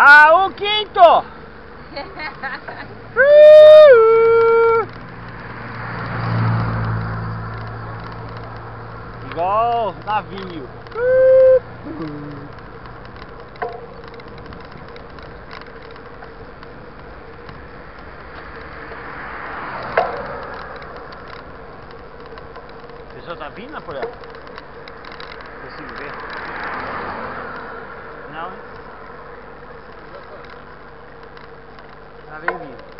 Ah, o quinto! Igual navio. A pessoa tá vindo, Napoleão? Consigo Tá bem vindo.